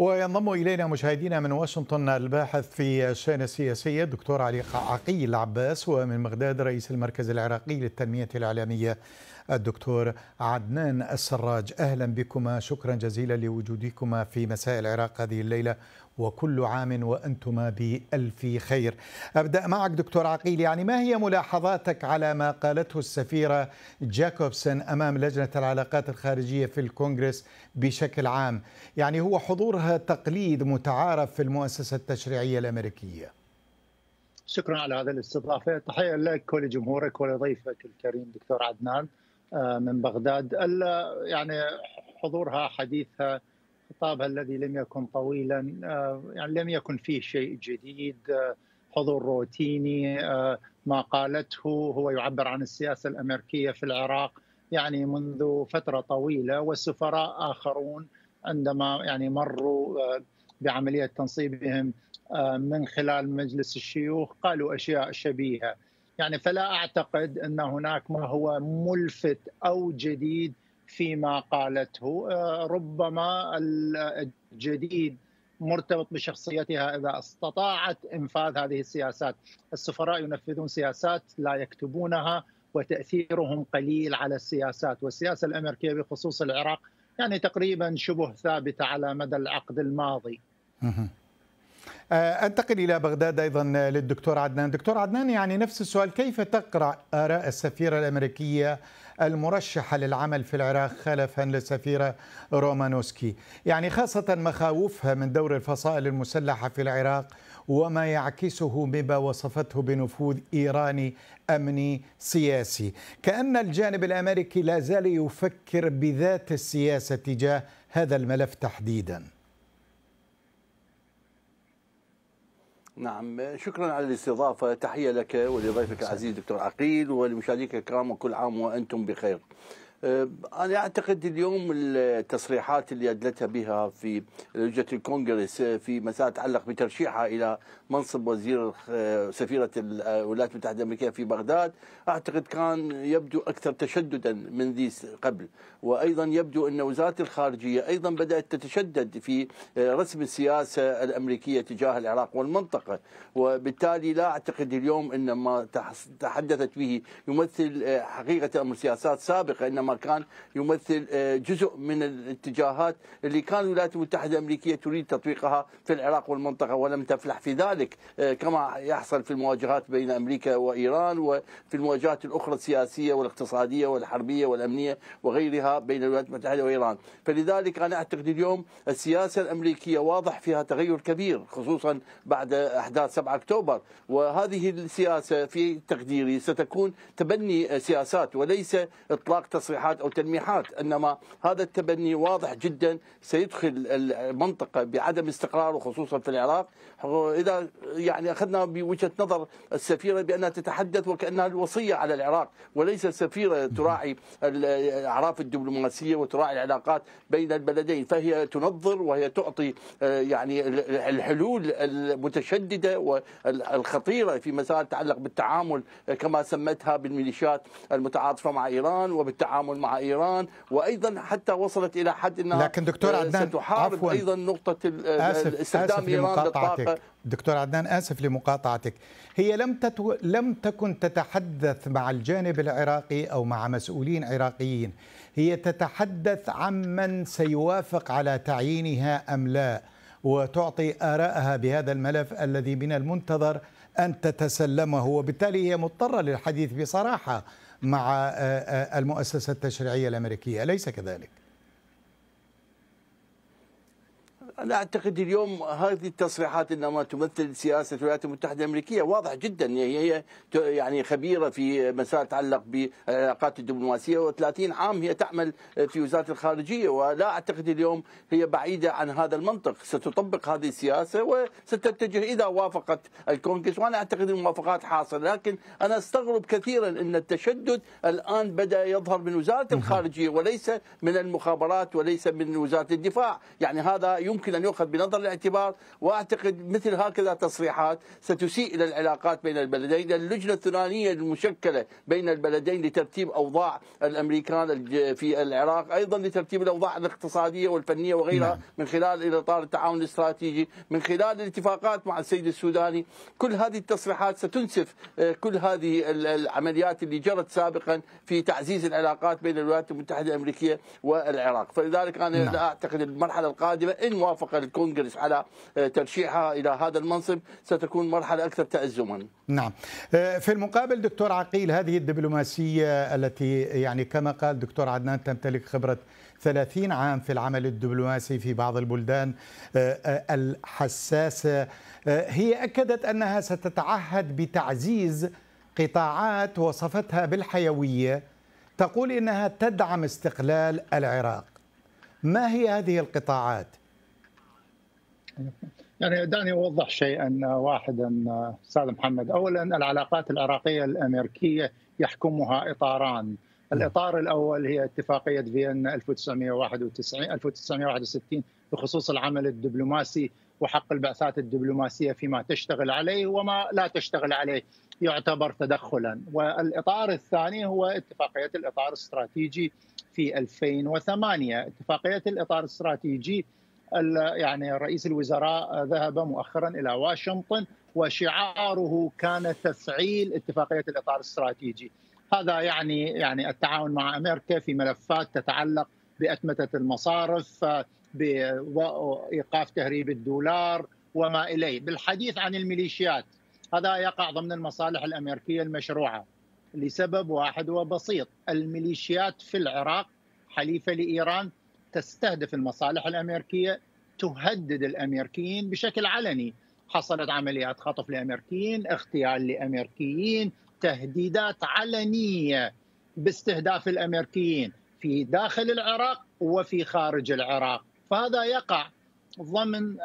وينضم إلينا مشاهدينا من واشنطن الباحث في الشأن السياسية الدكتور علي عقيل عباس ومن بغداد رئيس المركز العراقي للتنمية الإعلامية الدكتور عدنان السراج. أهلا بكما شكرا جزيلا لوجودكما في مساء العراق هذه الليلة. وكل عام وأنتما بألف خير. أبدأ معك دكتور عقيل يعني ما هي ملاحظاتك على ما قالته السفيرة جاكوبسون أمام لجنة العلاقات الخارجية في الكونغرس بشكل عام؟ يعني هو حضورها تقليد متعارف في المؤسسة التشريعية الأمريكية. شكرا على هذه الاستضافة. تحية لك ولجمهورك ولضيفك الكريم دكتور عدنان من بغداد. يعني حضورها حديثها خطابها الذي لم يكن طويلا يعني لم يكن فيه شيء جديد حضور روتيني ما قالته هو يعبر عن السياسة الأمريكية في العراق يعني منذ فترة طويلة والسفراء آخرون عندما يعني مروا بعملية تنصيبهم من خلال مجلس الشيوخ قالوا أشياء شبيهة. يعني فلا أعتقد أن هناك ما هو ملفت أو جديد فيما قالته. ربما الجديد مرتبط بشخصيتها إذا استطاعت إنفاذ هذه السياسات، السفراء ينفذون سياسات لا يكتبونها وتأثيرهم قليل على السياسات، والسياسة الأمريكية بخصوص العراق يعني تقريبا شبه ثابتة على مدى العقد الماضي. أنتقل إلى بغداد أيضا للدكتور عدنان، دكتور عدنان يعني نفس السؤال كيف تقرأ آراء السفيرة الأمريكية المرشحة للعمل في العراق خلفا للسفيرة رومانوسكي. يعني خاصة مخاوفها من دور الفصائل المسلحة في العراق وما يعكسه بما وصفته بنفوذ إيراني أمني سياسي. كأن الجانب الأمريكي لا زال يفكر بذات السياسة تجاه هذا الملف تحديداً. نعم. شكرا على الاستضافة. تحية لك ولضيفك العزيز دكتور عقيل ولمشاهديك الكرام وكل عام وأنتم بخير. أنا أعتقد اليوم التصريحات اللي أدلتها بها في لجنة الكونغرس في مسائل تتعلق بترشيحها إلى منصب وزير سفيرة الولايات المتحدة الأمريكية في بغداد. أعتقد كان يبدو أكثر تشددا من ذي قبل. وأيضا يبدو أن وزارة الخارجية أيضا بدأت تتشدد في رسم السياسة الأمريكية تجاه العراق والمنطقة. وبالتالي لا أعتقد اليوم أن ما تحدثت به يمثل حقيقة أمر سياسات سابقة إنما كان يمثل جزء من الاتجاهات اللي كان الولايات المتحدة الأمريكية تريد تطبيقها في العراق والمنطقة ولم تفلح في ذلك. كما يحصل في المواجهات بين أمريكا وإيران وفي المواجهات الأخرى السياسية والاقتصادية والحربية والأمنية وغيرها بين الولايات المتحدة وإيران. فلذلك أنا أعتقد اليوم السياسة الأمريكية واضح فيها تغير كبير خصوصا بعد أحداث 7 أكتوبر. وهذه السياسة في تقديري ستكون تبني سياسات وليس إطلاق تصريحات. أو تلميحات إنما هذا التبني واضح جدا سيدخل المنطقة بعدم استقرار وخصوصا في العراق. إذا يعني أخذنا بوجهة نظر السفيرة بأنها تتحدث وكأنها الوصية على العراق وليس سفيرة تراعي الأعراف الدبلوماسية وتراعي العلاقات بين البلدين فهي تنظر وهي تعطي يعني الحلول المتشددة والخطيرة في مسائل تتعلق بالتعامل كما سمتها بالميليشيات المتعاطفة مع إيران وبالتعامل مع إيران وأيضا حتى وصلت إلى حد أنها لكن دكتور عدنان ستحارب عفواً. أيضا نقطة آسف استخدام آسف لمقاطعتك. للطاقة. دكتور عدنان آسف لمقاطعتك. هي لم تتو... لم تكن تتحدث مع الجانب العراقي أو مع مسؤولين عراقيين. هي تتحدث عمن سيوافق على تعيينها أم لا وتعطي آراءها بهذا الملف الذي من المنتظر أن تتسلمه. وبالتالي هي مضطرة للحديث بصراحة. مع المؤسسة التشريعية الأمريكية أليس كذلك؟ أنا أعتقد اليوم هذه التصريحات إنما تمثل سياسة الولايات المتحدة الأمريكية. واضح جدا. هي يعني خبيرة في مسائل تتعلق بالعلاقات الدبلوماسية. و30 عام هي تعمل في وزارة الخارجية. ولا أعتقد اليوم هي بعيدة عن هذا المنطق. ستطبق هذه السياسة وستتجه إذا وافقت الكونغرس. وأنا أعتقد الموافقات حاصلة. لكن أنا أستغرب كثيرا أن التشدد الآن بدأ يظهر من وزارة الخارجية وليس من المخابرات وليس من وزارة الدفاع. يعني هذا يمكن ان يؤخذ بنظر الاعتبار وأعتقد مثل هكذا تصريحات ستسيء إلى العلاقات بين البلدين، اللجنة الثنائية المشكلة بين البلدين لترتيب أوضاع الأمريكان في العراق، أيضا لترتيب الأوضاع الاقتصادية والفنية وغيرها نعم. من خلال اطار التعاون الاستراتيجي، من خلال الاتفاقات مع السيد السوداني، كل هذه التصريحات ستنسف آه، كل هذه العمليات اللي جرت سابقا في تعزيز العلاقات بين الولايات المتحدة الأمريكية والعراق، فلذلك أنا نعم. لا أعتقد المرحلة القادمة إن وافق الكونغرس على آه، ترشيحها إلى هذا المنصب ستكون مرحلة أكثر تازما. نعم. آه، في المقابل دكتور عقيل هذه الدبلوماسية التي يعني كما قال دكتور عدنان تمتلك خبرة 30 عام في العمل الدبلوماسي في بعض البلدان الحساسة هي أكدت أنها ستتعهد بتعزيز قطاعات وصفتها بالحيوية تقول إنها تدعم استقلال العراق ما هي هذه القطاعات يعني دعني أوضح شيئا واحدا أستاذ محمد. اولا العلاقات العراقية الأمريكية يحكمها إطاران. الإطار الأول هي اتفاقية فيينا 1991 1961 بخصوص العمل الدبلوماسي وحق البعثات الدبلوماسية فيما تشتغل عليه وما لا تشتغل عليه يعتبر تدخلا. والإطار الثاني هو اتفاقية الإطار الاستراتيجي في 2008 اتفاقية الإطار الاستراتيجي يعني رئيس الوزراء ذهب مؤخرا إلى واشنطن وشعاره كان تفعيل اتفاقية الإطار الاستراتيجي. هذا يعني يعني التعاون مع أمريكا في ملفات تتعلق بأتمتة المصارف بإيقاف تهريب الدولار وما إليه. بالحديث عن الميليشيات هذا يقع ضمن المصالح الأمريكية المشروعة لسبب واحد وبسيط. الميليشيات في العراق حليفة لإيران تستهدف المصالح الأمريكية تهدد الأمريكيين بشكل علني. حصلت عمليات خطف لأمريكيين اغتيال لأمريكيين تهديدات علنية باستهداف الأمريكيين في داخل العراق وفي خارج العراق. فهذا يقع ضمن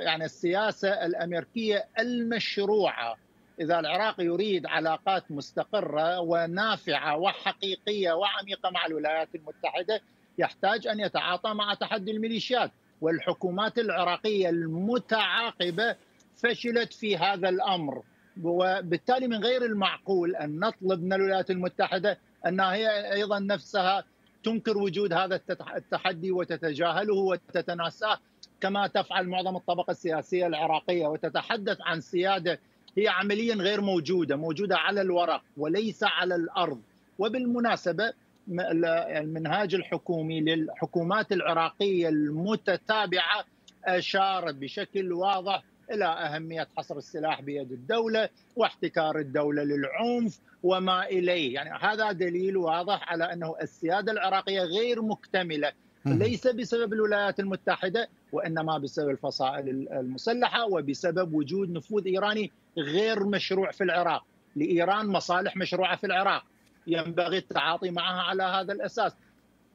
يعني السياسة الأمريكية المشروعة. إذا العراق يريد علاقات مستقرة ونافعة وحقيقية وعميقة مع الولايات المتحدة يحتاج أن يتعاطى مع تحدي الميليشيات والحكومات العراقية المتعاقبة فشلت في هذا الأمر. وبالتالي من غير المعقول أن نطلب من الولايات المتحدة انها هي أيضا نفسها تنكر وجود هذا التحدي وتتجاهله وتتناساه كما تفعل معظم الطبقة السياسية العراقية. وتتحدث عن سيادة هي عمليا غير موجودة، موجودة على الورق وليس على الأرض، وبالمناسبة المنهاج الحكومي للحكومات العراقية المتتابعة أشار بشكل واضح إلى أهمية حصر السلاح بيد الدولة واحتكار الدولة للعنف وما إليه، يعني هذا دليل واضح على أنه السيادة العراقية غير مكتملة. ليس بسبب الولايات المتحدة وإنما بسبب الفصائل المسلحة وبسبب وجود نفوذ إيراني غير مشروع في العراق، لإيران مصالح مشروعة في العراق، ينبغي التعاطي معها على هذا الأساس.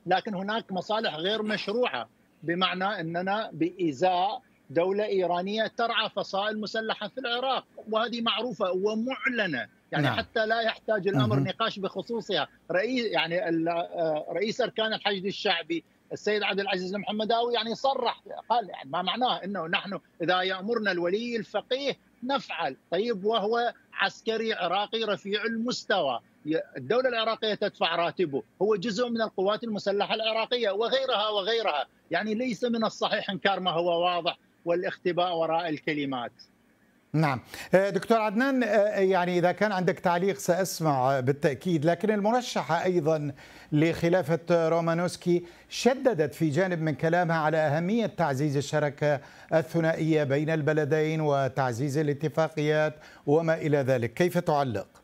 لكن هناك مصالح غير مشروعة بمعنى أننا بإزاء دولة إيرانية ترعى فصائل مسلحة في العراق وهذه معروفة ومعلنة يعني نعم. حتى لا يحتاج الأمر مه. نقاش بخصوصها رئيس يعني رئيس أركان الحشد الشعبي السيد عبد العزيز المحمداوي يعني صرح قال يعني ما معناه إنه نحن إذا يأمرنا الولي الفقيه نفعل طيب وهو عسكري عراقي رفيع المستوى الدولة العراقية تدفع راتبه. هو جزء من القوات المسلحة العراقية وغيرها وغيرها. يعني ليس من الصحيح إنكار ما هو واضح والاختباء وراء الكلمات. نعم. آه، دكتور عدنان آه، يعني إذا كان عندك تعليق سأسمع بالتأكيد. لكن المرشحة أيضا لخلافة رومانوسكي شددت في جانب من كلامها على أهمية تعزيز الشركة الثنائية بين البلدين وتعزيز الاتفاقيات وما إلى ذلك. كيف تعلق؟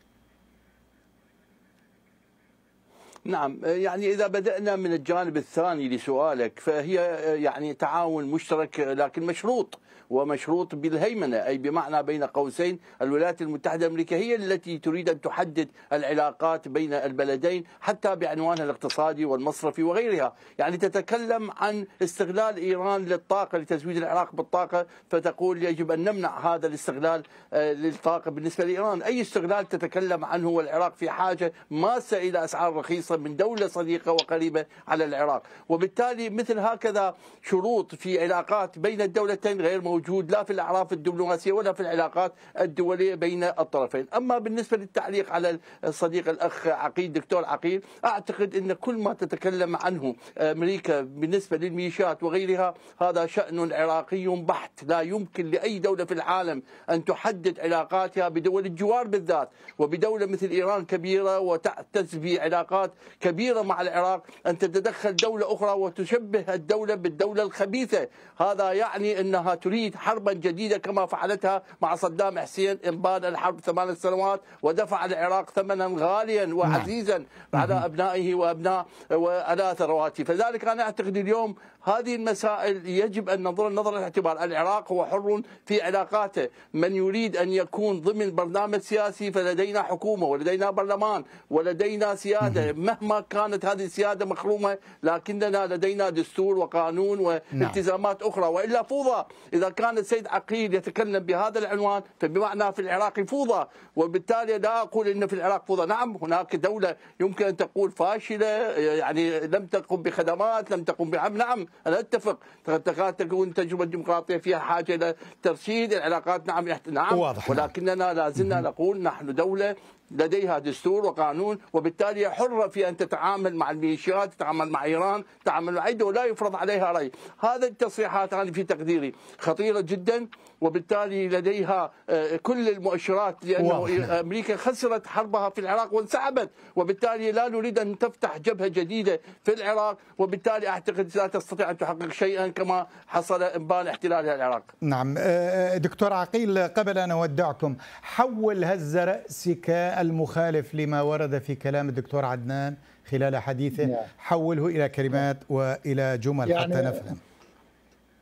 نعم يعني إذا بدأنا من الجانب الثاني لسؤالك فهي يعني تعاون مشترك لكن مشروط. ومشروط بالهيمنة أي بمعنى بين قوسين الولايات المتحدة الأمريكية هي التي تريد أن تحدد العلاقات بين البلدين حتى بعنوانها الاقتصادي والمصرفي وغيرها. يعني تتكلم عن استغلال إيران للطاقة لتزويد العراق بالطاقة فتقول يجب أن نمنع هذا الاستغلال آه، للطاقة بالنسبة لإيران. أي استغلال تتكلم عنه والعراق في حاجة ماسة إلى أسعار رخيصة من دولة صديقة وقريبة على العراق. وبالتالي مثل هكذا شروط في علاقات بين الدولتين غير موجود لا في الأعراف الدبلوماسية ولا في العلاقات الدولية بين الطرفين. أما بالنسبة للتعليق على الصديق الأخ عقيل دكتور عقيل أعتقد أن كل ما تتكلم عنه أمريكا بالنسبة للميليشيات وغيرها هذا شأن عراقي بحت. لا يمكن لأي دولة في العالم أن تحدد علاقاتها بدول الجوار بالذات وبدولة مثل إيران كبيرة وتعتز بعلاقات كبيرة مع العراق أن تتدخل دولة أخرى وتشبه الدولة بالدولة الخبيثة. هذا يعني أنها تريد حربا جديدة كما فعلتها مع صدام حسين إنبان الحرب ثمان سنوات ودفع العراق ثمنا غاليا وعزيزا على أبنائه وأبناء وعلى ثرواته فلذلك أنا أعتقد اليوم هذه المسائل يجب أن ننظر نظر الاعتبار العراق هو حر في علاقاته. من يريد أن يكون ضمن برنامج سياسي فلدينا حكومة ولدينا برلمان ولدينا سيادة. مهما كانت هذه السيادة مخرومة لكننا لدينا دستور وقانون والتزامات أخرى. وإلا فوضى. إذا كان السيد عقيل يتكلم بهذا العنوان فبمعنى في العراق فوضى. وبالتالي لا أقول أن في العراق فوضى. نعم هناك دولة يمكن أن تقول فاشلة يعني لم تقم بخدمات لم تقم بعمل. نعم أنا أتفق. قد تكون تجربة ديمقراطية فيها حاجة إلى ترشيد العلاقات. نعم نعم. واضح ولكننا لا زلنا نقول نحن دولة لديها دستور وقانون وبالتالي حرة في أن تتعامل مع الميليشيات تتعامل مع إيران تتعامل مع أي ولا يفرض عليها رأي. هذا التصريحات أنا في تقديري. خطيرة جدا وبالتالي لديها آه، كل المؤشرات لأنه واضح. أمريكا خسرت حربها في العراق وانسحبت. وبالتالي لا نريد أن تفتح جبهة جديدة في العراق. وبالتالي أعتقد لا تستطيع أن تحقق شيئا كما حصل إنبان احتلالها العراق. نعم. آه، دكتور عقيل قبل أن أودعكم حول هز رأسك المخالف لما ورد في كلام الدكتور عدنان خلال حديثه. نعم. حوله إلى كلمات وإلى جمل يعني حتى نفهم.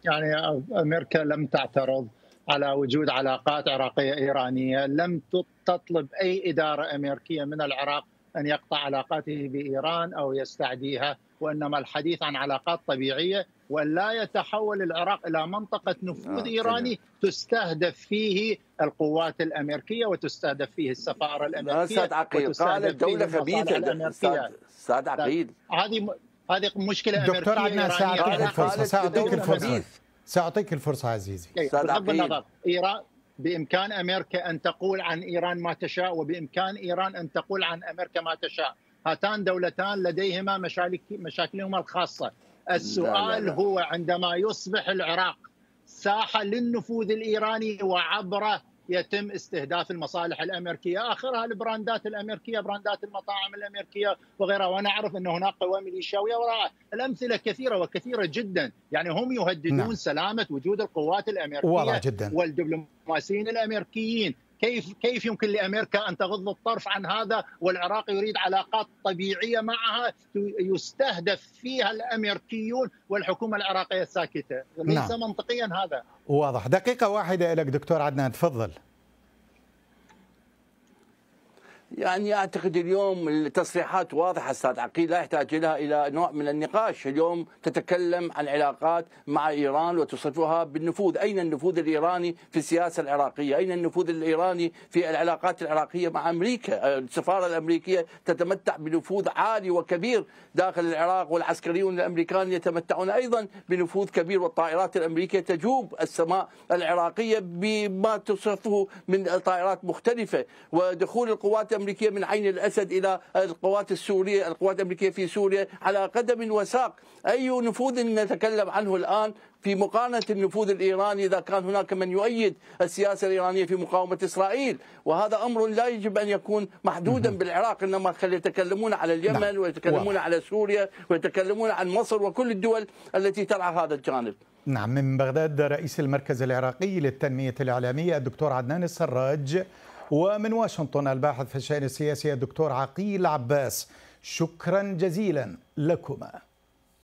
يعني أمريكا لم تعترض على وجود علاقات عراقية إيرانية. لم تطلب أي إدارة أمريكية من العراق أن يقطع علاقاته بإيران أو يستعديها وإنما الحديث عن علاقات طبيعية ولا يتحول العراق إلى منطقة نفوذ آه إيراني تستهدف فيه القوات الأمريكية وتستهدف فيه السفارة الأمريكية أستاذ عقيل قال الدولة خبيثه أستاذ عقيل. هذه هذه مشكلة أمريكية دكتور عدنان سأعطيك الفرصة سأعطيك الفرصة. سأعطيك الفرصة عزيزي. بغض النظر ايران بإمكان أمريكا أن تقول عن إيران ما تشاء وبإمكان إيران أن تقول عن أمريكا ما تشاء. هاتان دولتان لديهما مشاكلهما الخاصة السؤال لا لا لا. هو عندما يصبح العراق ساحه للنفوذ الإيراني وعبره يتم استهداف المصالح الأمريكية آخرها البراندات الأمريكية براندات المطاعم الأمريكية وغيرها ونعرف أن هناك قوى ميليشياويه وراء الأمثلة كثيرة وكثيرة جدا يعني هم يهددون نعم. سلامة وجود القوات الأمريكية واضح جدا. والدبلوماسيين الأمريكيين كيف كيف يمكن لأمريكا أن تغض الطرف عن هذا؟ والعراق يريد علاقات طبيعية معها يستهدف فيها الأمريكيون والحكومة العراقية ساكته ليس نعم. منطقيا هذا. واضح. دقيقة واحدة لك دكتور عدنان تفضل. يعني أعتقد اليوم التصريحات واضحة أستاذ عقيل لا يحتاج لها إلى نوع من النقاش، اليوم تتكلم عن علاقات مع إيران وتصفها بالنفوذ، أين النفوذ الإيراني في السياسة العراقية؟ أين النفوذ الإيراني في العلاقات العراقية مع أمريكا؟ السفارة الأمريكية تتمتع بنفوذ عالي وكبير داخل العراق والعسكريون الأمريكان يتمتعون أيضا بنفوذ كبير والطائرات الأمريكية تجوب السماء العراقية بما تصفه من طائرات مختلفة ودخول القوات الأمريكية من عين الأسد إلى القوات السورية، القوات الأمريكية في سوريا على قدم وساق، أي نفوذ نتكلم عنه الآن في مقارنة النفوذ الإيراني إذا كان هناك من يؤيد السياسة الإيرانية في مقاومة إسرائيل. وهذا أمر لا يجب أن يكون محدودا بالعراق إنما يتكلمون على اليمن نعم. ويتكلمون على سوريا ويتكلمون عن مصر وكل الدول التي ترعى هذا الجانب. نعم من بغداد رئيس المركز العراقي للتنمية الإعلامية الدكتور عدنان السراج. ومن واشنطن الباحث في الشأن السياسي الدكتور عقيل عباس شكرا جزيلا لكما.